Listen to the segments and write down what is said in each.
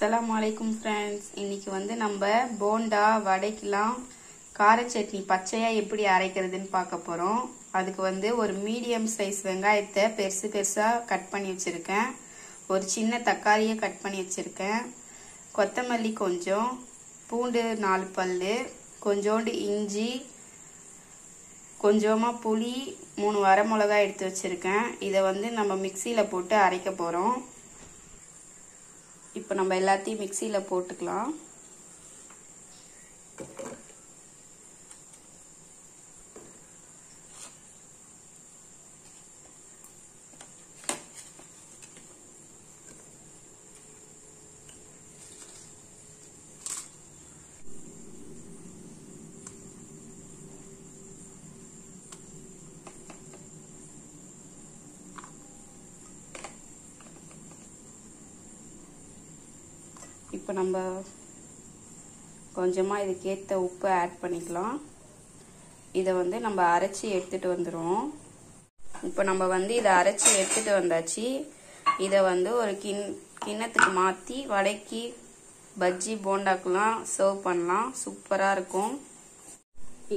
அஸ்லாம் வலைக்கும் ஃப்ரெண்ட்ஸ் இன்னைக்கு வந்து நம்ம போண்டா வடைக்கெலாம் கார சட்னி பச்சையாக எப்படி அரைக்கிறதுன்னு பார்க்க போகிறோம் அதுக்கு வந்து ஒரு மீடியம் சைஸ் வெங்காயத்தை பெருசு பெருசாக கட் பண்ணி வச்சுருக்கேன். ஒரு சின்ன தக்காளியை கட் பண்ணி வச்சுருக்கேன். கொத்தமல்லி கொஞ்சம் பூண்டு நாலு பல்லு கொஞ்சோண்டு இஞ்சி கொஞ்சமாக புளி மூணு வரமிளகாய் எடுத்து வச்சுருக்கேன். இதை வந்து நம்ம மிக்சியில் போட்டு அரைக்க போகிறோம் இப்போ நம்ம எல்லாத்தையும் மிக்சியில் போட்டுக்கலாம். இப்போ நம்ம கொஞ்சமாக இதுக்கேற்ற உப்பு ஆட் பண்ணிக்கலாம். இதை வந்து நம்ம அரைச்சி எடுத்துகிட்டு வந்துடுவோம் இப்போ நம்ம வந்து இதை அரைச்சி எடுத்துகிட்டு வந்தாச்சு. இதை வந்து ஒரு கிண் கிண்ணத்துக்கு மாற்றி வடைக்கு பஜ்ஜி போண்டாக்கெலாம் சர்வ் பண்ணலாம். சூப்பராக இருக்கும்.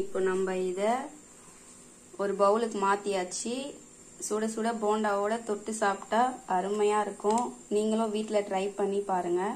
இப்போ நம்ம இதை ஒரு பவுலுக்கு மாற்றியாச்சு சுட சுட போண்டாவோட தொட்டு சாப்பிட்டா அருமையாக இருக்கும். நீங்களும் வீட்டில் ட்ரை பண்ணி பாருங்கள்